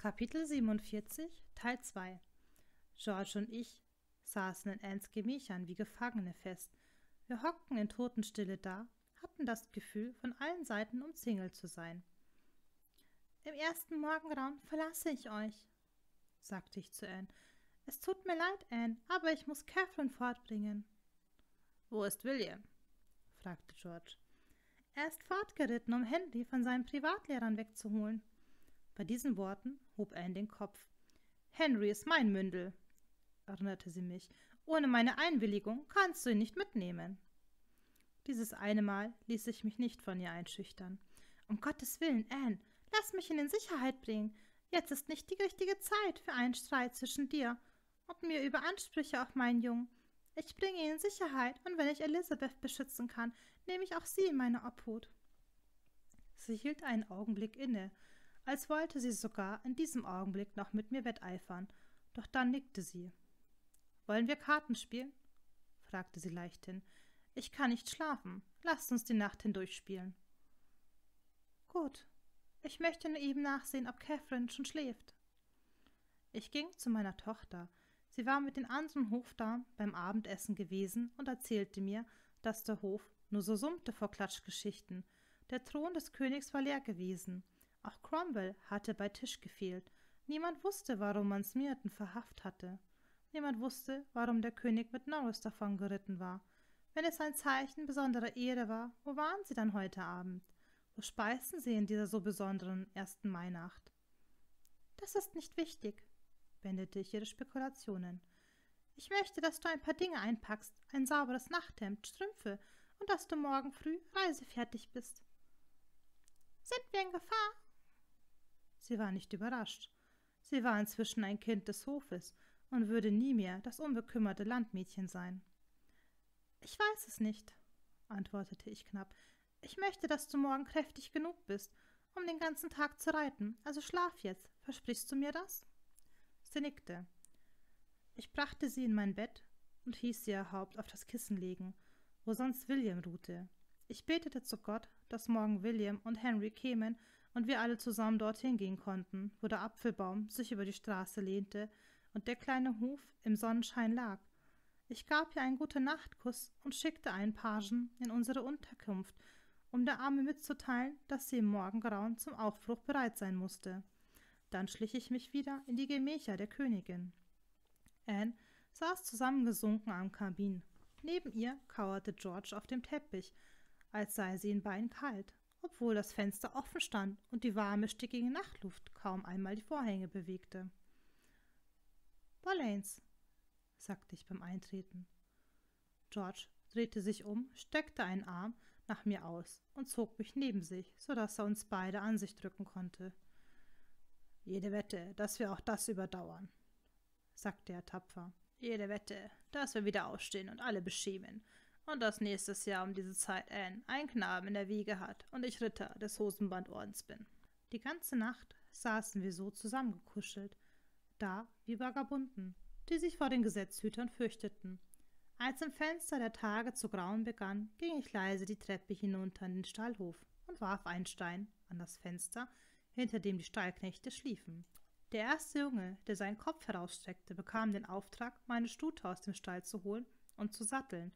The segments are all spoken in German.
Kapitel 47, Teil 2 George und ich saßen in Anns Gemächern wie Gefangene fest. Wir hockten in Totenstille da, hatten das Gefühl, von allen Seiten umzingelt zu sein. Im ersten Morgengrauen verlasse ich euch, sagte ich zu Anne. Es tut mir leid, Anne, aber ich muss Catherine fortbringen. Wo ist William? fragte George. Er ist fortgeritten, um Henry von seinen Privatlehrern wegzuholen. Bei diesen Worten hob Anne den Kopf. Henry ist mein Mündel, erinnerte sie mich. Ohne meine Einwilligung kannst du ihn nicht mitnehmen. Dieses eine Mal ließ ich mich nicht von ihr einschüchtern. Um Gottes Willen, Anne, lass mich ihn in Sicherheit bringen. Jetzt ist nicht die richtige Zeit für einen Streit zwischen dir und mir über Ansprüche auf meinen Jungen. Ich bringe ihn in Sicherheit, und wenn ich Elizabeth beschützen kann, nehme ich auch sie in meine Obhut. Sie hielt einen Augenblick inne, als wollte sie sogar in diesem Augenblick noch mit mir wetteifern, doch dann nickte sie. Wollen wir Karten spielen? fragte sie leichthin. Ich kann nicht schlafen. Lasst uns die Nacht hindurch spielen. Gut. Ich möchte nur eben nachsehen, ob Catherine schon schläft. Ich ging zu meiner Tochter. Sie war mit den anderen Hofdamen beim Abendessen gewesen und erzählte mir, dass der Hof nur so summte vor Klatschgeschichten. Der Thron des Königs war leer gewesen. Auch Cromwell hatte bei Tisch gefehlt. Niemand wusste, warum man Smeaton verhaft hatte. Niemand wusste, warum der König mit Norris davon geritten war. Wenn es ein Zeichen besonderer Ehre war, wo waren sie dann heute Abend? Wo speisten sie in dieser so besonderen ersten Mainacht? Das ist nicht wichtig, beendete ich ihre Spekulationen. Ich möchte, dass du ein paar Dinge einpackst, ein sauberes Nachthemd, Strümpfe und dass du morgen früh reisefertig bist. Sind wir in Gefahr? Sie war nicht überrascht. Sie war inzwischen ein Kind des Hofes und würde nie mehr das unbekümmerte Landmädchen sein. Ich weiß es nicht, antwortete ich knapp. Ich möchte, dass du morgen kräftig genug bist, um den ganzen Tag zu reiten. Also schlaf jetzt. Versprichst du mir das? Sie nickte. Ich brachte sie in mein Bett und hieß sie ihr Haupt auf das Kissen legen, wo sonst William ruhte. Ich betete zu Gott, dass morgen William und Henry kämen und wir alle zusammen dorthin gehen konnten, wo der Apfelbaum sich über die Straße lehnte und der kleine Hof im Sonnenschein lag. Ich gab ihr einen gute Nachtkuss und schickte einen Pagen in unsere Unterkunft, um der Arme mitzuteilen, dass sie im Morgengrauen zum Aufbruch bereit sein musste. Dann schlich ich mich wieder in die Gemächer der Königin. Anne saß zusammengesunken am Kabin. Neben ihr kauerte George auf dem Teppich, als sei sie in Bein kalt, obwohl das Fenster offen stand und die warme, stickige Nachtluft kaum einmal die Vorhänge bewegte. Bollains, sagte ich beim Eintreten. George drehte sich um, steckte einen Arm nach mir aus und zog mich neben sich, so dass er uns beide an sich drücken konnte. Jede Wette, dass wir auch das überdauern, sagte er tapfer. Jede Wette, dass wir wieder aufstehen und alle beschämen. Und dass nächstes Jahr um diese Zeit Anne einen Knaben in der Wiege hat und ich Ritter des Hosenbandordens bin. Die ganze Nacht saßen wir so zusammengekuschelt, da wie Vagabunden, die sich vor den Gesetzhütern fürchteten. Als im Fenster der Tage zu grauen begann, ging ich leise die Treppe hinunter in den Stallhof und warf einen Stein an das Fenster, hinter dem die Stallknechte schliefen. Der erste Junge, der seinen Kopf herausstreckte, bekam den Auftrag, meine Stute aus dem Stall zu holen und zu satteln.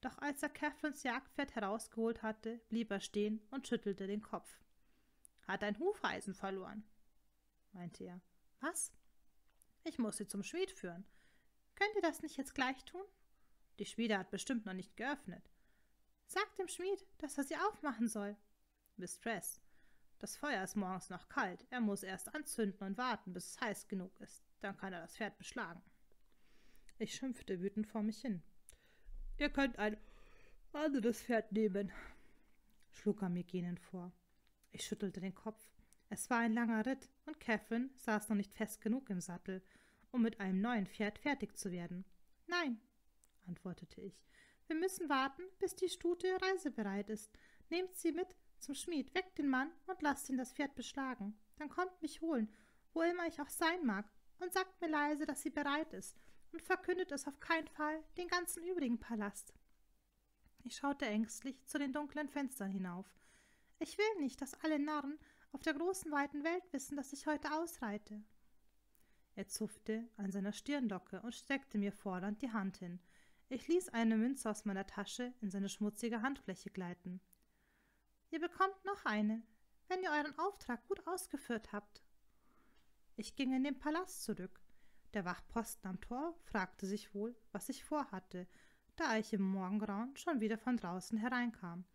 Doch als er Catherines Jagdpferd herausgeholt hatte, blieb er stehen und schüttelte den Kopf. Hat ein Hufeisen verloren, meinte er. Was? Ich muss sie zum Schmied führen. Könnt ihr das nicht jetzt gleich tun? Die Schmiede hat bestimmt noch nicht geöffnet. Sagt dem Schmied, dass er sie aufmachen soll. Mistress, das Feuer ist morgens noch kalt. Er muss erst anzünden und warten, bis es heiß genug ist. Dann kann er das Pferd beschlagen. Ich schimpfte wütend vor mich hin. Ihr könnt ein anderes Pferd nehmen, schlug er mir gähnend vor. Ich schüttelte den Kopf. Es war ein langer Ritt, und Catherine saß noch nicht fest genug im Sattel, um mit einem neuen Pferd fertig zu werden. Nein, antwortete ich. Wir müssen warten, bis die Stute reisebereit ist. Nehmt sie mit zum Schmied, weckt den Mann und lasst ihn das Pferd beschlagen. Dann kommt mich holen, wo immer ich auch sein mag, und sagt mir leise, dass sie bereit ist, und verkündet es auf keinen Fall den ganzen übrigen Palast. Ich schaute ängstlich zu den dunklen Fenstern hinauf. Ich will nicht, dass alle Narren auf der großen weiten Welt wissen, dass ich heute ausreite. Er zupfte an seiner Stirnlocke und streckte mir fordernd die Hand hin. Ich ließ eine Münze aus meiner Tasche in seine schmutzige Handfläche gleiten. Ihr bekommt noch eine, wenn ihr euren Auftrag gut ausgeführt habt. Ich ging in den Palast zurück. Der Wachposten am Tor fragte sich wohl, was ich vorhatte, da ich im Morgengrauen schon wieder von draußen hereinkam.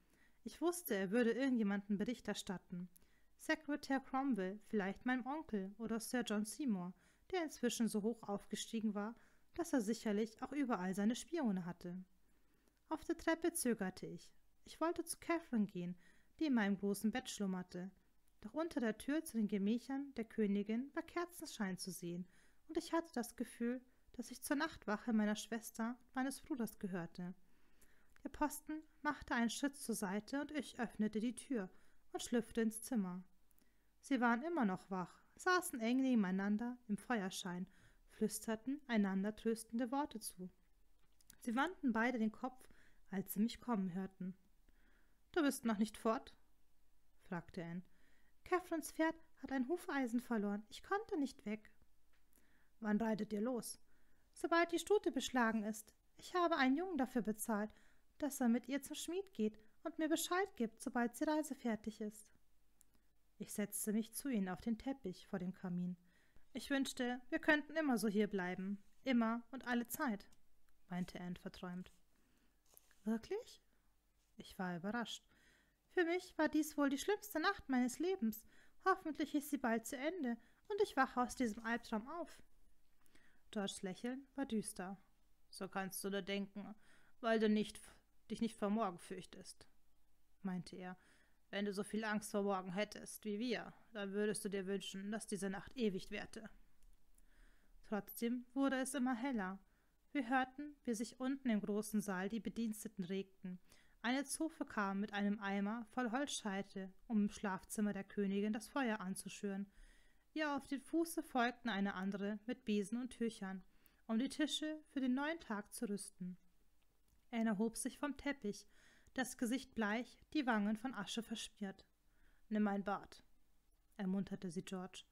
Ich wusste, er würde irgendjemanden Bericht erstatten. Sekretär Cromwell, vielleicht meinem Onkel oder Sir John Seymour, der inzwischen so hoch aufgestiegen war, dass er sicherlich auch überall seine Spione hatte. Auf der Treppe zögerte ich. Ich wollte zu Catherine gehen, die in meinem großen Bett schlummerte. Doch unter der Tür zu den Gemächern der Königin war Kerzenschein zu sehen, und ich hatte das Gefühl, dass ich zur Nachtwache meiner Schwester und meines Bruders gehörte. Der Posten machte einen Schritt zur Seite und ich öffnete die Tür und schlüpfte ins Zimmer. Sie waren immer noch wach, saßen eng nebeneinander im Feuerschein, flüsterten einander tröstende Worte zu. Sie wandten beide den Kopf, als sie mich kommen hörten. Du bist noch nicht fort? fragte Anne. Catherines Pferd hat ein Hufeisen verloren. Ich konnte nicht weg. Wann reitet ihr los? Sobald die Stute beschlagen ist. Ich habe einen Jungen dafür bezahlt, dass er mit ihr zum Schmied geht und mir Bescheid gibt, sobald sie reisefertig ist. Ich setzte mich zu ihnen auf den Teppich vor dem Kamin. Ich wünschte, wir könnten immer so hier bleiben. Immer und alle Zeit, meinte Anne verträumt. Wirklich? Ich war überrascht. Für mich war dies wohl die schlimmste Nacht meines Lebens. Hoffentlich ist sie bald zu Ende und ich wache aus diesem Albtraum auf. Georges Lächeln war düster. So kannst du da denken, weil du nicht, dich nicht vor morgen fürchtest, meinte er wenn du so viel Angst vor morgen hättest wie wir, dann würdest du dir wünschen, dass diese Nacht ewig währte. Trotzdem wurde es immer heller. Wir hörten, wie sich unten im großen Saal die Bediensteten regten. Eine Zofe kam mit einem Eimer voll Holzscheite, um im Schlafzimmer der Königin das Feuer anzuschüren. Ihr auf den Fuße folgten eine andere mit Besen und Tüchern, um die Tische für den neuen Tag zu rüsten. Er erhob sich vom Teppich, das Gesicht bleich, die Wangen von Asche verschmiert. Nimm ein Bad, ermunterte sie George.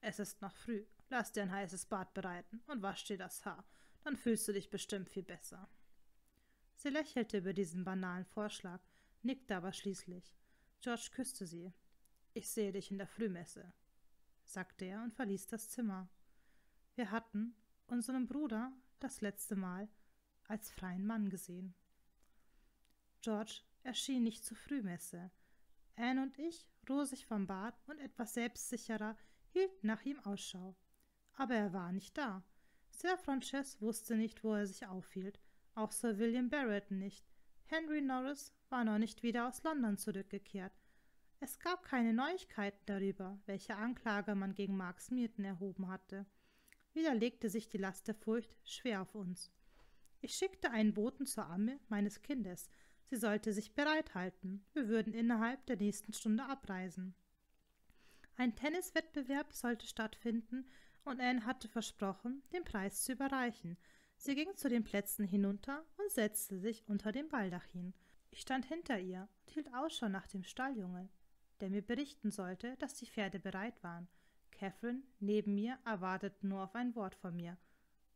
Es ist noch früh. Lass dir ein heißes Bad bereiten und wasch dir das Haar. Dann fühlst du dich bestimmt viel besser. Sie lächelte über diesen banalen Vorschlag, nickte aber schließlich. George küsste sie. Ich sehe dich in der Frühmesse, sagte er und verließ das Zimmer. Wir hatten unseren Bruder das letzte Mal als freien Mann gesehen. George erschien nicht zur Frühmesse. Anne und ich, rosig vom Bad und etwas selbstsicherer, hielten nach ihm Ausschau. Aber er war nicht da. Sir Frances wusste nicht, wo er sich aufhielt, auch Sir William Barrett nicht. Henry Norris war noch nicht wieder aus London zurückgekehrt. Es gab keine Neuigkeiten darüber, welche Anklage man gegen Mark Smeaton erhoben hatte. Wieder legte sich die Last der Furcht schwer auf uns. Ich schickte einen Boten zur Amme meines Kindes, Sie sollte sich bereithalten. Wir würden innerhalb der nächsten Stunde abreisen. Ein Tenniswettbewerb sollte stattfinden und Anne hatte versprochen, den Preis zu überreichen. Sie ging zu den Plätzen hinunter und setzte sich unter dem Baldachin. Ich stand hinter ihr und hielt Ausschau nach dem Stalljunge, der mir berichten sollte, dass die Pferde bereit waren. Catherine neben mir erwartete nur auf ein Wort von mir,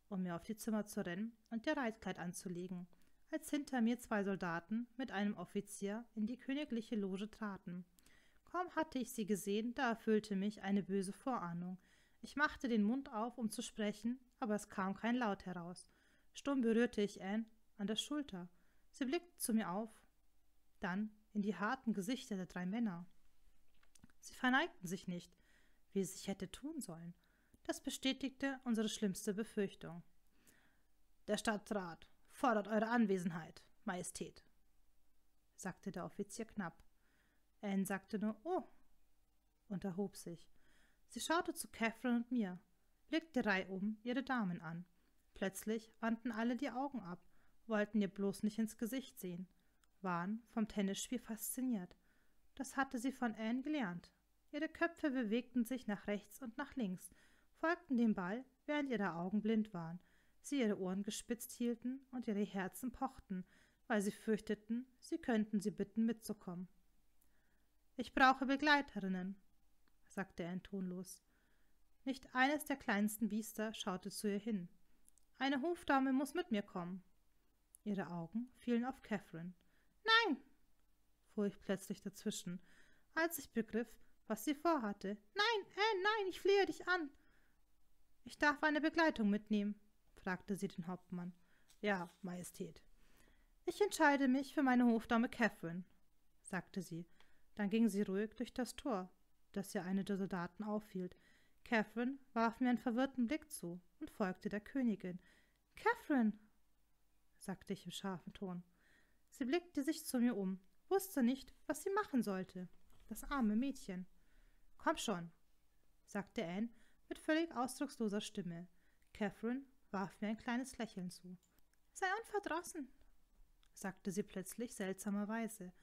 um mir auf die Zimmer zu rennen und ihr Reitkleid anzulegen als hinter mir zwei Soldaten mit einem Offizier in die königliche Loge traten. Kaum hatte ich sie gesehen, da erfüllte mich eine böse Vorahnung. Ich machte den Mund auf, um zu sprechen, aber es kam kein Laut heraus. Stumm berührte ich Anne an der Schulter. Sie blickte zu mir auf, dann in die harten Gesichter der drei Männer. Sie verneigten sich nicht, wie es sich hätte tun sollen. Das bestätigte unsere schlimmste Befürchtung. Der Stadtrat, fordert eure Anwesenheit, Majestät, sagte der Offizier knapp. Anne sagte nur Oh und erhob sich. Sie schaute zu Catherine und mir, blickte reihum ihre Damen an. Plötzlich wandten alle die Augen ab, wollten ihr bloß nicht ins Gesicht sehen, waren vom Tennisspiel fasziniert. Das hatte sie von Anne gelernt. Ihre Köpfe bewegten sich nach rechts und nach links, folgten dem Ball, während ihre Augen blind waren – sie ihre Ohren gespitzt hielten und ihre Herzen pochten, weil sie fürchteten, sie könnten sie bitten mitzukommen. Ich brauche Begleiterinnen, sagte er tonlos. Nicht eines der kleinsten Biester schaute zu ihr hin. Eine Hofdame muss mit mir kommen. Ihre Augen fielen auf Catherine. Nein, fuhr ich plötzlich dazwischen, als ich begriff, was sie vorhatte. Nein, Anne, nein, ich flehe dich an. Ich darf eine Begleitung mitnehmen, fragte sie den Hauptmann. Ja, Majestät. Ich entscheide mich für meine Hofdame Catherine, sagte sie. Dann ging sie ruhig durch das Tor, das ihr eine der Soldaten aufhielt. Catherine warf mir einen verwirrten Blick zu und folgte der Königin. Catherine, sagte ich im scharfen Ton. Sie blickte sich zu mir um, wusste nicht, was sie machen sollte. Das arme Mädchen. Komm schon, sagte Anne mit völlig ausdrucksloser Stimme. Catherine warf mir ein kleines Lächeln zu. Sei unverdrossen, sagte sie plötzlich seltsamerweise,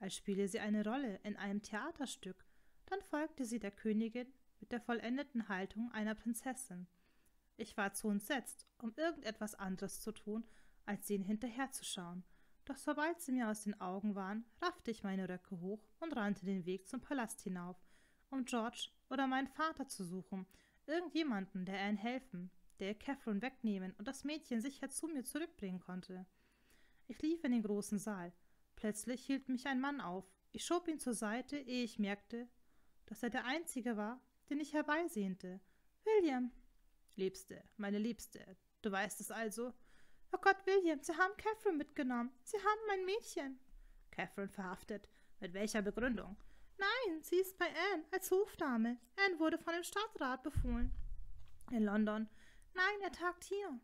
als spiele sie eine Rolle in einem Theaterstück. Dann folgte sie der Königin mit der vollendeten Haltung einer Prinzessin. Ich war zu entsetzt, um irgendetwas anderes zu tun, als ihnen hinterherzuschauen. Doch sobald sie mir aus den Augen waren, raffte ich meine Röcke hoch und rannte den Weg zum Palast hinauf, um George oder meinen Vater zu suchen, irgendjemanden, der Anne helfen, der Catherine wegnehmen und das Mädchen sicher zu mir zurückbringen konnte. Ich lief in den großen Saal. Plötzlich hielt mich ein Mann auf. Ich schob ihn zur Seite, ehe ich merkte, dass er der Einzige war, den ich herbeisehnte. William. Liebste, meine Liebste, du weißt es also. Oh Gott, William, Sie haben Catherine mitgenommen. Sie haben mein Mädchen. Catherine verhaftet. Mit welcher Begründung? Nein, sie ist bei Anne als Hofdame. Anne wurde von dem Stadtrat befohlen. In London. Nein, er tagt hier.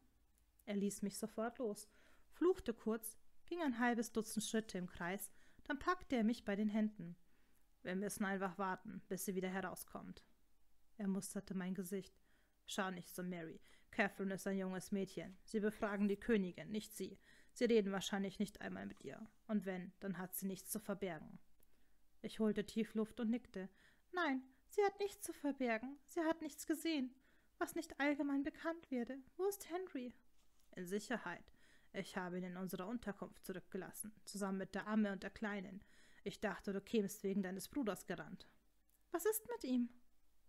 Er ließ mich sofort los, fluchte kurz, ging ein halbes Dutzend Schritte im Kreis, dann packte er mich bei den Händen. Wir müssen einfach warten, bis sie wieder herauskommt. Er musterte mein Gesicht. Schau nicht so, Mary. Catherine ist ein junges Mädchen. Sie befragen die Königin, nicht Sie. Sie reden wahrscheinlich nicht einmal mit ihr. Und wenn, dann hat sie nichts zu verbergen. Ich holte tief Luft und nickte. Nein, sie hat nichts zu verbergen. Sie hat nichts gesehen, was nicht allgemein bekannt werde. Wo ist Henry? In Sicherheit. Ich habe ihn in unserer Unterkunft zurückgelassen, zusammen mit der Amme und der Kleinen. Ich dachte, du kämst wegen deines Bruders gerannt. Was ist mit ihm?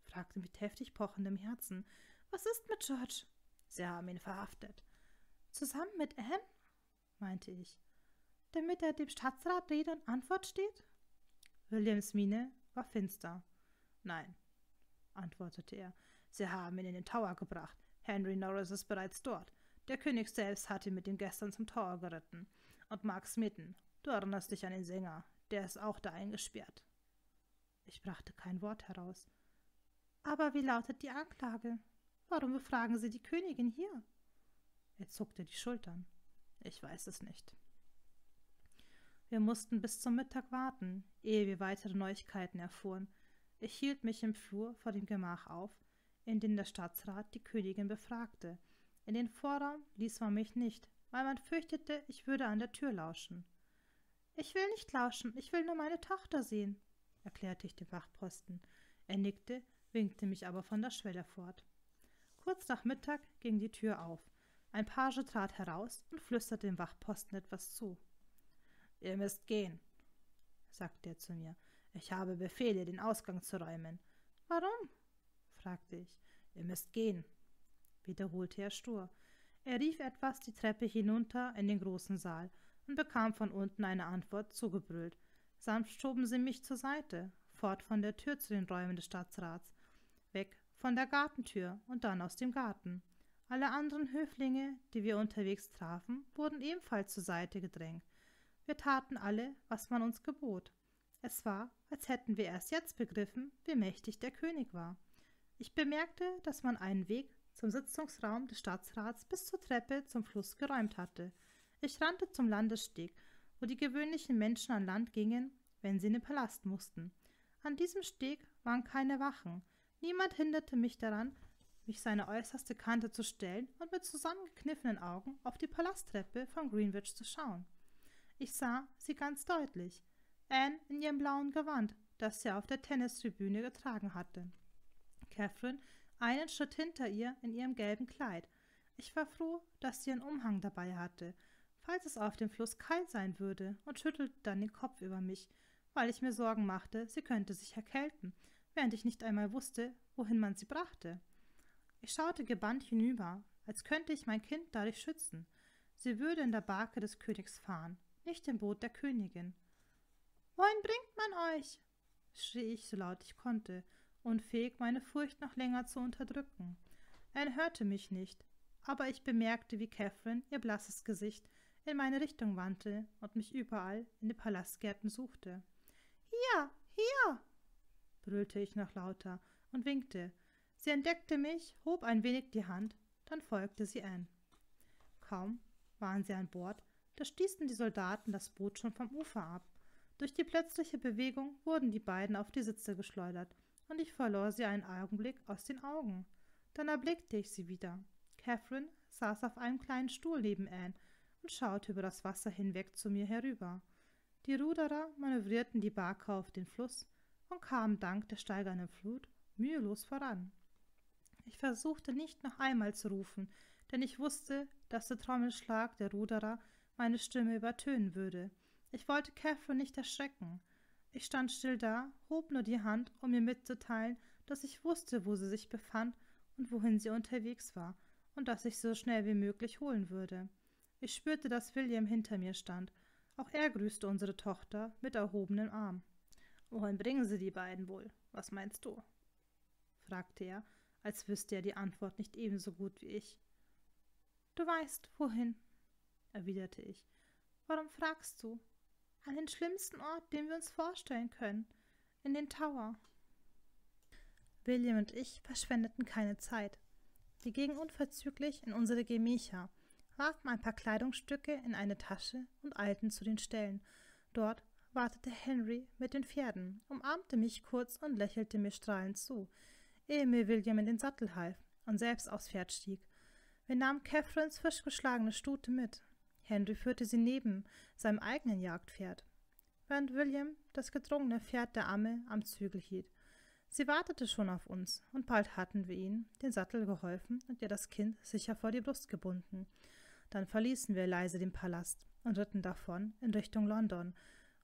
fragte mit heftig pochendem Herzen. Was ist mit George? Sie haben ihn verhaftet. Zusammen mit Anne? meinte ich. Damit er dem Stadtrat Rede und Antwort steht? Williams Miene war finster. Nein, antwortete er. Sie haben ihn in den Tower gebracht. Henry Norris ist bereits dort. Der König selbst hat ihn mit ihm gestern zum Tower geritten. Und Mark Smitten, du erinnerst dich an den Sänger, der ist auch da eingesperrt. Ich brachte kein Wort heraus. Aber wie lautet die Anklage? Warum befragen Sie die Königin hier? Er zuckte die Schultern. Ich weiß es nicht. Wir mussten bis zum Mittag warten, ehe wir weitere Neuigkeiten erfuhren. Ich hielt mich im Flur vor dem Gemach auf, in dem der Staatsrat die Königin befragte. In den Vorraum ließ man mich nicht, weil man fürchtete, ich würde an der Tür lauschen. Ich will nicht lauschen, ich will nur meine Tochter sehen, erklärte ich dem Wachtposten. Er nickte, winkte mich aber von der Schwelle fort. Kurz nach Mittag ging die Tür auf. Ein Page trat heraus und flüsterte dem Wachposten etwas zu. Ihr müsst gehen, sagte er zu mir. Ich habe Befehle, den Ausgang zu räumen. Warum? fragte ich. Ihr müsst gehen, wiederholte er stur. Er rief etwas die Treppe hinunter in den großen Saal und bekam von unten eine Antwort zugebrüllt. Sanft schoben sie mich zur Seite, fort von der Tür zu den Räumen des Stadtrats, weg von der Gartentür und dann aus dem Garten. Alle anderen Höflinge, die wir unterwegs trafen, wurden ebenfalls zur Seite gedrängt. Wir taten alle, was man uns gebot. Es war, als hätten wir erst jetzt begriffen, wie mächtig der König war. Ich bemerkte, dass man einen Weg zum Sitzungsraum des Staatsrats bis zur Treppe zum Fluss geräumt hatte. Ich rannte zum Landessteg, wo die gewöhnlichen Menschen an Land gingen, wenn sie in den Palast mussten. An diesem Steg waren keine Wachen, Niemand hinderte mich daran, mich seine äußerste Kante zu stellen und mit zusammengekniffenen Augen auf die Palasttreppe von Greenwich zu schauen. Ich sah sie ganz deutlich. Anne in ihrem blauen Gewand, das sie auf der Tennistribüne getragen hatte. Catherine einen Schritt hinter ihr in ihrem gelben Kleid. Ich war froh, dass sie einen Umhang dabei hatte, falls es auf dem Fluss kalt sein würde, und schüttelte dann den Kopf über mich, weil ich mir Sorgen machte, sie könnte sich erkälten während ich nicht einmal wusste, wohin man sie brachte. Ich schaute gebannt hinüber, als könnte ich mein Kind dadurch schützen. Sie würde in der Barke des Königs fahren, nicht im Boot der Königin. Wohin bringt man euch? schrie ich so laut ich konnte, unfähig, meine Furcht noch länger zu unterdrücken. Er hörte mich nicht, aber ich bemerkte, wie Catherine ihr blasses Gesicht in meine Richtung wandte und mich überall in den Palastgärten suchte. Hier, hier, brüllte ich noch lauter und winkte. Sie entdeckte mich, hob ein wenig die Hand, dann folgte sie Anne. Kaum waren sie an Bord, da stießen die Soldaten das Boot schon vom Ufer ab. Durch die plötzliche Bewegung wurden die beiden auf die Sitze geschleudert, und ich verlor sie einen Augenblick aus den Augen. Dann erblickte ich sie wieder. Catherine saß auf einem kleinen Stuhl neben Anne und schaute über das Wasser hinweg zu mir herüber. Die Ruderer manövrierten die Barke auf den Fluss und kamen dank der steigenden Flut mühelos voran. Ich versuchte nicht noch einmal zu rufen, denn ich wusste, dass der Trommelschlag der Ruderer meine Stimme übertönen würde. Ich wollte Catherine nicht erschrecken. Ich stand still da, hob nur die Hand, um mir mitzuteilen, dass ich wusste, wo sie sich befand und wohin sie unterwegs war, und dass ich so schnell wie möglich holen würde. Ich spürte, dass William hinter mir stand. Auch er grüßte unsere Tochter mit erhobenem Arm. Wohin bringen Sie die beiden wohl? Was meinst du? fragte er, als wüsste er die Antwort nicht ebenso gut wie ich. Du weißt, wohin, erwiderte ich. Warum fragst du? An den schlimmsten Ort, den wir uns vorstellen können, in den Tower. William und ich verschwendeten keine Zeit. Wir gingen unverzüglich in unsere Gemächer, warfen ein paar Kleidungsstücke in eine Tasche und eilten zu den Ställen. Dort wartete Henry mit den Pferden, umarmte mich kurz und lächelte mir strahlend zu, ehe mir William in den Sattel half und selbst aufs Pferd stieg. Wir nahmen Catherines frisch geschlagene Stute mit. Henry führte sie neben seinem eigenen Jagdpferd, während William das gedrungene Pferd der Amme am Zügel hielt. Sie wartete schon auf uns, und bald hatten wir ihnen den Sattel geholfen und ihr das Kind sicher vor die Brust gebunden. Dann verließen wir leise den Palast und ritten davon in Richtung London,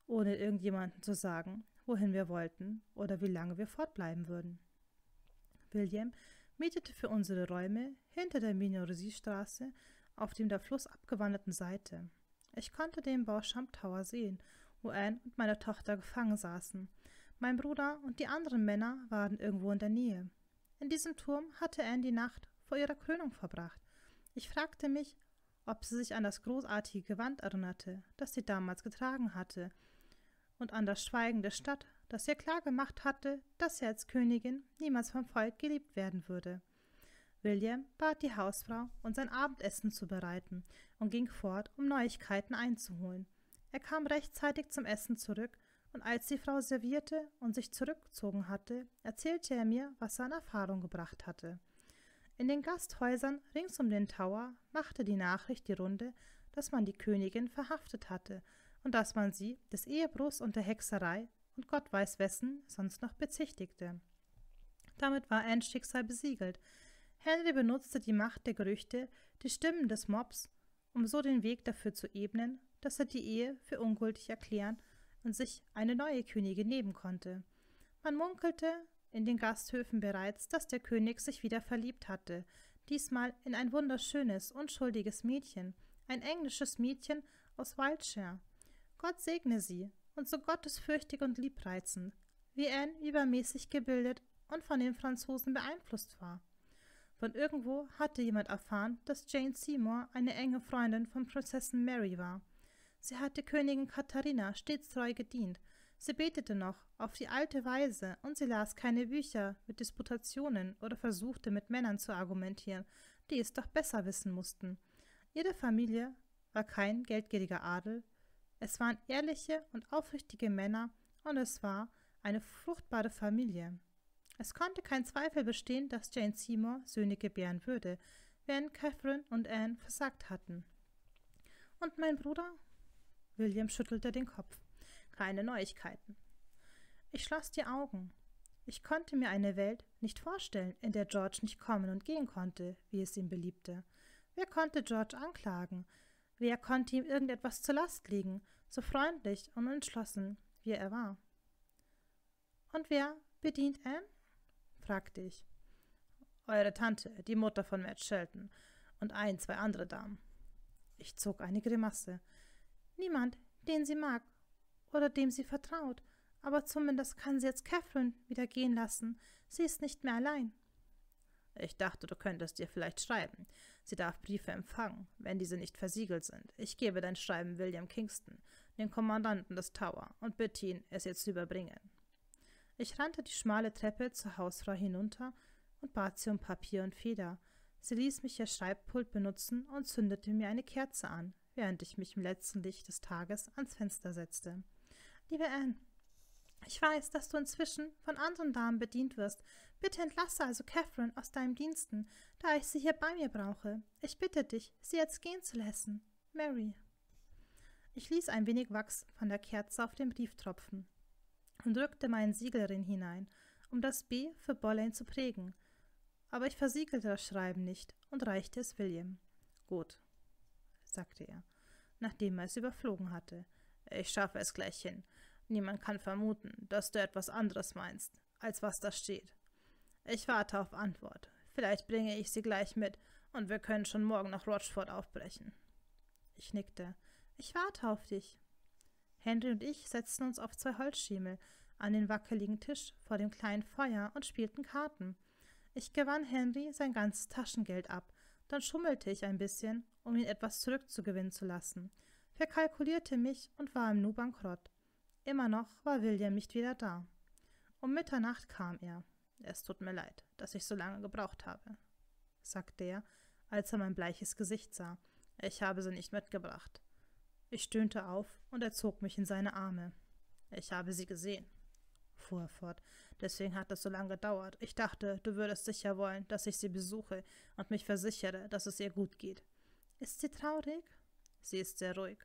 ohne irgendjemanden zu sagen, wohin wir wollten oder wie lange wir fortbleiben würden. William mietete für unsere Räume hinter der Minorisie-Straße auf dem der Fluss abgewanderten Seite. Ich konnte den Beauchamp Tower sehen, wo Anne und meine Tochter gefangen saßen. Mein Bruder und die anderen Männer waren irgendwo in der Nähe. In diesem Turm hatte Anne die Nacht vor ihrer Krönung verbracht. Ich fragte mich, ob sie sich an das großartige Gewand erinnerte, das sie damals getragen hatte, und an das Schweigen der Stadt, das ihr klargemacht hatte, dass sie als Königin niemals vom Volk geliebt werden würde. William bat die Hausfrau, uns ein Abendessen zu bereiten und ging fort, um Neuigkeiten einzuholen. Er kam rechtzeitig zum Essen zurück, und als die Frau servierte und sich zurückgezogen hatte, erzählte er mir, was er an Erfahrung gebracht hatte. In den Gasthäusern rings um den Tower machte die Nachricht die Runde, dass man die Königin verhaftet hatte und dass man sie des Ehebruchs und der Hexerei und Gott weiß wessen sonst noch bezichtigte. Damit war Annes Schicksal besiegelt. Henry benutzte die Macht der Gerüchte, die Stimmen des Mobs, um so den Weg dafür zu ebnen, dass er die Ehe für ungültig erklären und sich eine neue Königin nehmen konnte. Man munkelte in den Gasthöfen bereits, dass der König sich wieder verliebt hatte, diesmal in ein wunderschönes, unschuldiges Mädchen, ein englisches Mädchen aus Wiltshire. Gott segne sie, und so gottesfürchtig und liebreizend, wie Anne übermäßig gebildet und von den Franzosen beeinflusst war. Von irgendwo hatte jemand erfahren, dass Jane Seymour eine enge Freundin von Prinzessin Mary war. Sie hatte Königin Katharina stets treu gedient. Sie betete noch auf die alte Weise und sie las keine Bücher mit Disputationen oder versuchte mit Männern zu argumentieren, die es doch besser wissen mussten. Ihre Familie war kein geldgieriger Adel, es waren ehrliche und aufrichtige Männer und es war eine fruchtbare Familie. Es konnte kein Zweifel bestehen, dass Jane Seymour Söhne gebären würde, während Catherine und Anne versagt hatten. Und mein Bruder? William schüttelte den Kopf. Keine Neuigkeiten. Ich schloss die Augen. Ich konnte mir eine Welt nicht vorstellen, in der George nicht kommen und gehen konnte, wie es ihm beliebte. Wer konnte George anklagen? Wer konnte ihm irgendetwas zur Last legen, so freundlich und entschlossen, wie er war? Und wer bedient Anne? fragte ich. Eure Tante, die Mutter von Matt Shelton und ein, zwei andere Damen. Ich zog eine Grimasse. Niemand, den sie mag oder dem sie vertraut, aber zumindest kann sie jetzt Catherine wieder gehen lassen. Sie ist nicht mehr allein. Ich dachte, du könntest ihr vielleicht schreiben. Sie darf Briefe empfangen, wenn diese nicht versiegelt sind. Ich gebe dein Schreiben William Kingston, dem Kommandanten des Tower, und bitte ihn, es ihr zu überbringen. Ich rannte die schmale Treppe zur Hausfrau hinunter und bat sie um Papier und Feder. Sie ließ mich ihr Schreibpult benutzen und zündete mir eine Kerze an, während ich mich im letzten Licht des Tages ans Fenster setzte. Liebe Anne, ich weiß, dass du inzwischen von anderen Damen bedient wirst. Bitte entlasse also Catherine aus deinem Diensten, da ich sie hier bei mir brauche. Ich bitte dich, sie jetzt gehen zu lassen. Mary. Ich ließ ein wenig Wachs von der Kerze auf den Brief tropfen und drückte meinen Siegelring hinein, um das B für Boleyn zu prägen. Aber ich versiegelte das Schreiben nicht und reichte es William. Gut, sagte er, nachdem er es überflogen hatte. Ich schaffe es gleich hin. Niemand kann vermuten, dass du etwas anderes meinst, als was da steht. Ich warte auf Antwort. Vielleicht bringe ich sie gleich mit und wir können schon morgen nach Rochford aufbrechen. Ich nickte. Ich warte auf dich. Henry und ich setzten uns auf zwei Holzschemel an den wackeligen Tisch vor dem kleinen Feuer und spielten Karten. Ich gewann Henry sein ganzes Taschengeld ab, dann schummelte ich ein bisschen, um ihn etwas zurückzugewinnen zu lassen, verkalkulierte mich und war im Nu bankrott. Immer noch war William nicht wieder da. Um Mitternacht kam er. Es tut mir leid, dass ich so lange gebraucht habe, sagte er, als er mein bleiches Gesicht sah. Ich habe sie nicht mitgebracht. Ich stöhnte auf und er zog mich in seine Arme. Ich habe sie gesehen, fuhr er fort. Deswegen hat es so lange gedauert. Ich dachte, du würdest sicher wollen, dass ich sie besuche und mich versichere, dass es ihr gut geht. Ist sie traurig? Sie ist sehr ruhig,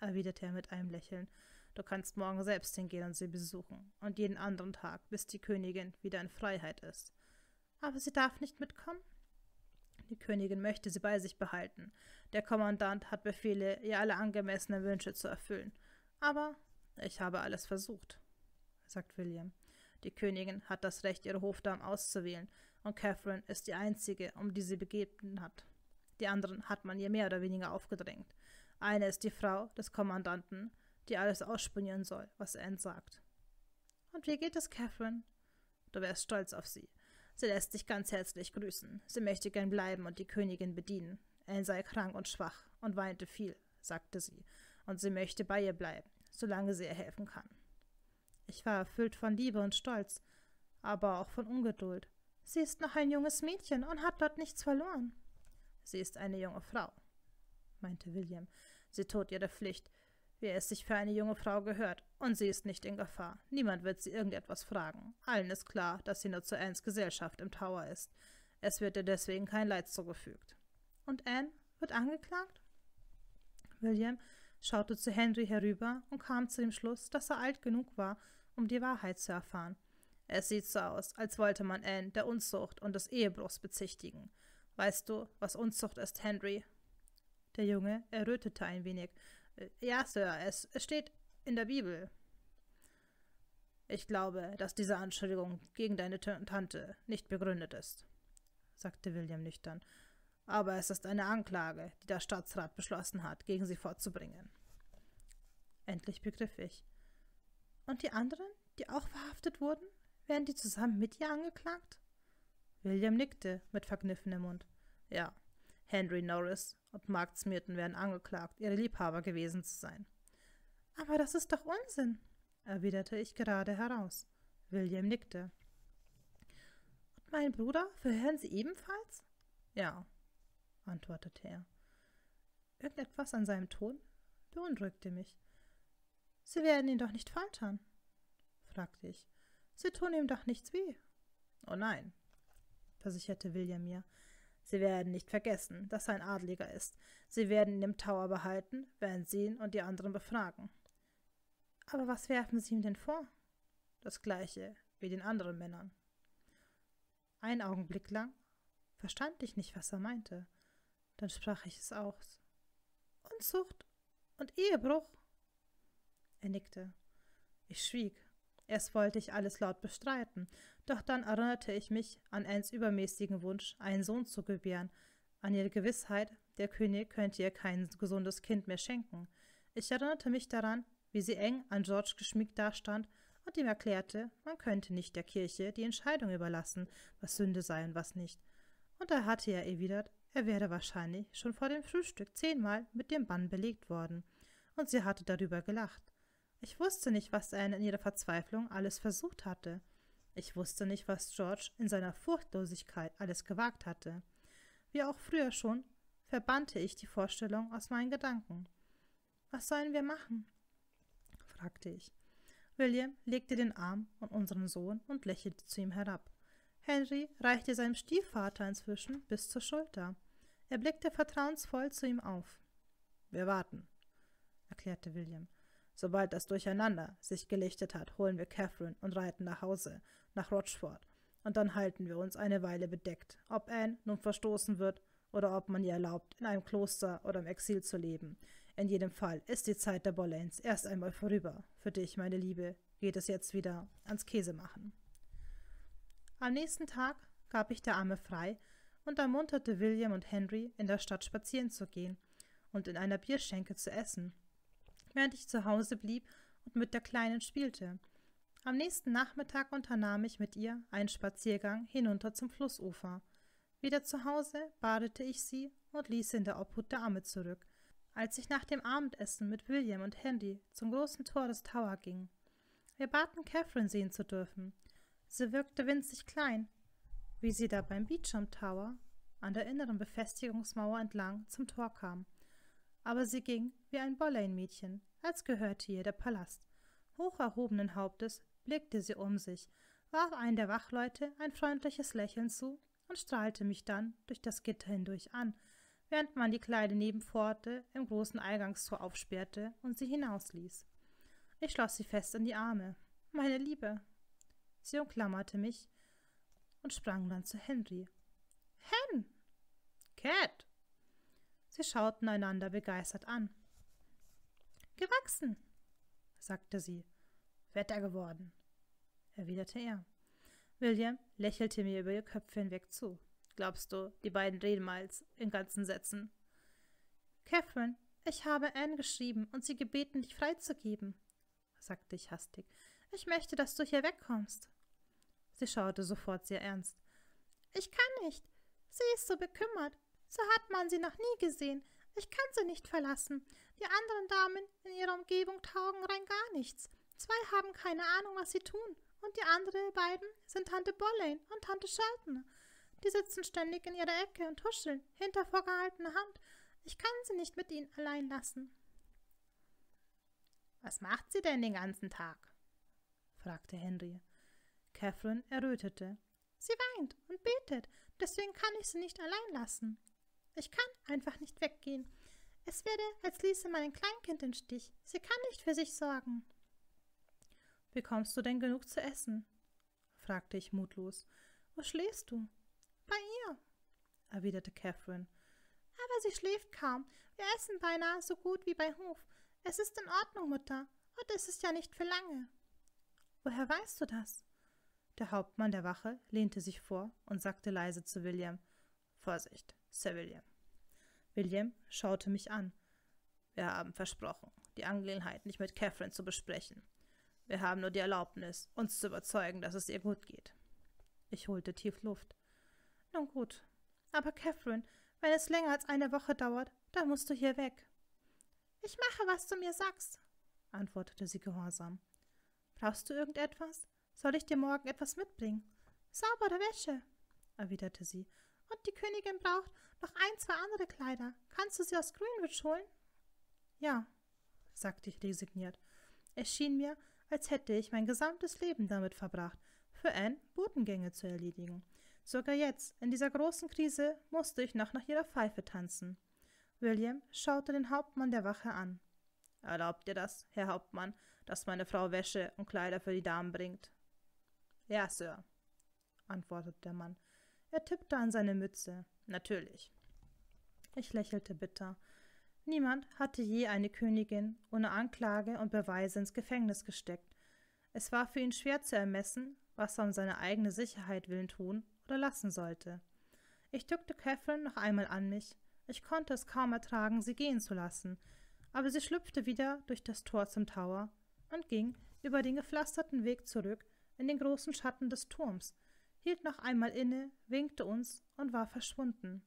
erwiderte er mit einem Lächeln. Du kannst morgen selbst hingehen und sie besuchen, und jeden anderen Tag, bis die Königin wieder in Freiheit ist. Aber sie darf nicht mitkommen? Die Königin möchte sie bei sich behalten. Der Kommandant hat Befehle, ihr alle angemessenen Wünsche zu erfüllen. Aber ich habe alles versucht, sagt William. Die Königin hat das Recht, ihre Hofdamen auszuwählen, und Catherine ist die einzige, um die sie begeben hat. Die anderen hat man ihr mehr oder weniger aufgedrängt. Eine ist die Frau des Kommandanten, die alles ausspionieren soll, was Anne sagt. Und wie geht es Catherine? Du wärst stolz auf sie. Sie lässt dich ganz herzlich grüßen. Sie möchte gern bleiben und die Königin bedienen. Anne sei krank und schwach und weinte viel, sagte sie, und sie möchte bei ihr bleiben, solange sie ihr helfen kann. Ich war erfüllt von Liebe und Stolz, aber auch von Ungeduld. Sie ist noch ein junges Mädchen und hat dort nichts verloren. Sie ist eine junge Frau, meinte William. Sie tut ihre Pflicht, wie es sich für eine junge Frau gehört, und sie ist nicht in Gefahr. Niemand wird sie irgendetwas fragen. Allen ist klar, dass sie nur zu Annes Gesellschaft im Tower ist. Es wird ihr deswegen kein Leid zugefügt. Und Anne wird angeklagt? William schaute zu Henry herüber und kam zu dem Schluss, dass er alt genug war, um die Wahrheit zu erfahren. Es sieht so aus, als wollte man Anne der Unzucht und des Ehebruchs bezichtigen. Weißt du, was Unzucht ist, Henry? Der Junge errötete ein wenig ja, Sir, es, es steht in der Bibel. Ich glaube, dass diese Anschuldigung gegen deine Tante nicht begründet ist, sagte William nüchtern. Aber es ist eine Anklage, die der Staatsrat beschlossen hat, gegen sie vorzubringen. Endlich begriff ich. Und die anderen, die auch verhaftet wurden, werden die zusammen mit ihr angeklagt? William nickte mit verkniffenem Mund. Ja, Henry Norris und Mark Smearton werden angeklagt, ihre Liebhaber gewesen zu sein. Aber das ist doch Unsinn, erwiderte ich gerade heraus. William nickte. Und mein Bruder verhören Sie ebenfalls? Ja, antwortete er. Irgendetwas an seinem Ton beunruhigte mich. Sie werden ihn doch nicht foltern? fragte ich. Sie tun ihm doch nichts weh. Oh nein, versicherte William mir. Sie werden nicht vergessen, dass er ein Adliger ist. Sie werden ihn im Tower behalten, werden sie ihn und die anderen befragen. Aber was werfen Sie ihm denn vor? Das gleiche wie den anderen Männern. Ein Augenblick lang verstand ich nicht, was er meinte. Dann sprach ich es aus. Unzucht und Ehebruch? Er nickte. Ich schwieg. Erst wollte ich alles laut bestreiten, doch dann erinnerte ich mich an Anns übermäßigen Wunsch, einen Sohn zu gebären, an ihre Gewissheit, der König könnte ihr kein gesundes Kind mehr schenken. Ich erinnerte mich daran, wie sie eng an George geschmiegt dastand und ihm erklärte, man könnte nicht der Kirche die Entscheidung überlassen, was Sünde sei und was nicht. Und da hatte er erwidert, er wäre wahrscheinlich schon vor dem Frühstück zehnmal mit dem Bann belegt worden. Und sie hatte darüber gelacht. Ich wusste nicht, was Anne in ihrer Verzweiflung alles versucht hatte. Ich wusste nicht, was George in seiner Furchtlosigkeit alles gewagt hatte. Wie auch früher schon, verbannte ich die Vorstellung aus meinen Gedanken. Was sollen wir machen? fragte ich. William legte den Arm um unseren Sohn und lächelte zu ihm herab. Henry reichte seinem Stiefvater inzwischen bis zur Schulter. Er blickte vertrauensvoll zu ihm auf. Wir warten, erklärte William. Sobald das Durcheinander sich gelichtet hat, holen wir Catherine und reiten nach Hause, nach Rochford. Und dann halten wir uns eine Weile bedeckt, ob Anne nun verstoßen wird oder ob man ihr erlaubt, in einem Kloster oder im Exil zu leben. In jedem Fall ist die Zeit der Bollains erst einmal vorüber. Für dich, meine Liebe, geht es jetzt wieder ans Käsemachen. Am nächsten Tag gab ich der Arme frei und ermunterte William und Henry, in der Stadt spazieren zu gehen und in einer Bierschenke zu essen, während ich zu Hause blieb und mit der Kleinen spielte. Am nächsten Nachmittag unternahm ich mit ihr einen Spaziergang hinunter zum Flussufer. Wieder zu Hause badete ich sie und ließ sie in der Obhut der Amme zurück, als ich nach dem Abendessen mit William und Henry zum großen Tor des Tower ging. Wir baten Catherine sehen zu dürfen. Sie wirkte winzig klein, wie sie da beim Beecham Tower an der inneren Befestigungsmauer entlang zum Tor kam. Aber sie ging wie ein Boleyn-Mädchen, als gehörte ihr der Palast. Hoch erhobenen Hauptes blickte sie um sich, warf einen der Wachleute ein freundliches Lächeln zu und strahlte mich dann durch das Gitter hindurch an, während man die kleine Nebenpforte im großen Eingangstor aufsperrte und sie hinausließ. Ich schloss sie fest in die Arme. Meine Liebe. Sie umklammerte mich und sprang dann zu Henry. Hen! Cat! Sie schauten einander begeistert an. Gewachsen, sagte sie. Wetter geworden, erwiderte er. William lächelte mir über ihr Köpfchen weg zu. Glaubst du, die beiden reden mal in ganzen Sätzen? Catherine, ich habe Anne geschrieben und sie gebeten, dich freizugeben, sagte ich hastig. Ich möchte, dass du hier wegkommst. Sie schaute sofort sehr ernst. Ich kann nicht. Sie ist so bekümmert. So hat man sie noch nie gesehen. Ich kann sie nicht verlassen. Die anderen Damen in ihrer Umgebung taugen rein gar nichts. Zwei haben keine Ahnung, was sie tun. Und die anderen beiden sind Tante Bollane und Tante Shelton. Die sitzen ständig in ihrer Ecke und huscheln, hinter vorgehaltener Hand. Ich kann sie nicht mit ihnen allein lassen. Was macht sie denn den ganzen Tag? fragte Henry. Catherine errötete. Sie weint und betet, deswegen kann ich sie nicht allein lassen. Ich kann einfach nicht weggehen. Es werde, als ließe mein Kleinkind den Stich. Sie kann nicht für sich sorgen. Bekommst du denn genug zu essen? fragte ich mutlos. Wo schläfst du? Bei ihr, erwiderte Catherine. Aber sie schläft kaum. Wir essen beinahe so gut wie bei Hof. Es ist in Ordnung, Mutter, und es ist ja nicht für lange. Woher weißt du das? Der Hauptmann der Wache lehnte sich vor und sagte leise zu William Vorsicht, Sir William. William schaute mich an. Wir haben versprochen, die Angelegenheit nicht mit Catherine zu besprechen. Wir haben nur die Erlaubnis, uns zu überzeugen, dass es ihr gut geht. Ich holte tief Luft. Nun gut. Aber Catherine, wenn es länger als eine Woche dauert, dann musst du hier weg. Ich mache, was du mir sagst, antwortete sie gehorsam. Brauchst du irgendetwas? Soll ich dir morgen etwas mitbringen? Saubere Wäsche, erwiderte sie. Und die Königin braucht noch ein, zwei andere Kleider. Kannst du sie aus Greenwich holen? Ja, sagte ich resigniert. Es schien mir, als hätte ich mein gesamtes Leben damit verbracht, für Anne Botengänge zu erledigen. Sogar jetzt, in dieser großen Krise, musste ich noch nach ihrer Pfeife tanzen. William schaute den Hauptmann der Wache an. Erlaubt ihr das, Herr Hauptmann, dass meine Frau Wäsche und Kleider für die Damen bringt? Ja, Sir, antwortete der Mann. Er tippte an seine Mütze. Natürlich. Ich lächelte bitter. Niemand hatte je eine Königin ohne Anklage und Beweise ins Gefängnis gesteckt. Es war für ihn schwer zu ermessen, was er um seine eigene Sicherheit willen tun oder lassen sollte. Ich drückte Catherine noch einmal an mich. Ich konnte es kaum ertragen, sie gehen zu lassen, aber sie schlüpfte wieder durch das Tor zum Tower und ging über den gepflasterten Weg zurück in den großen Schatten des Turms, hielt noch einmal inne, winkte uns und war verschwunden.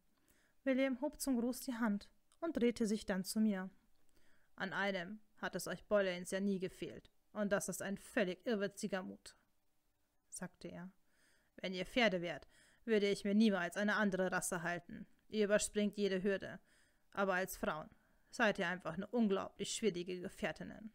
William hob zum Gruß die Hand und drehte sich dann zu mir. An einem hat es euch Bollens ja nie gefehlt, und das ist ein völlig irrwitziger Mut, sagte er. Wenn ihr Pferde wärt, würde ich mir niemals eine andere Rasse halten. Ihr überspringt jede Hürde. Aber als Frauen seid ihr einfach eine unglaublich schwierige Gefährtinnen.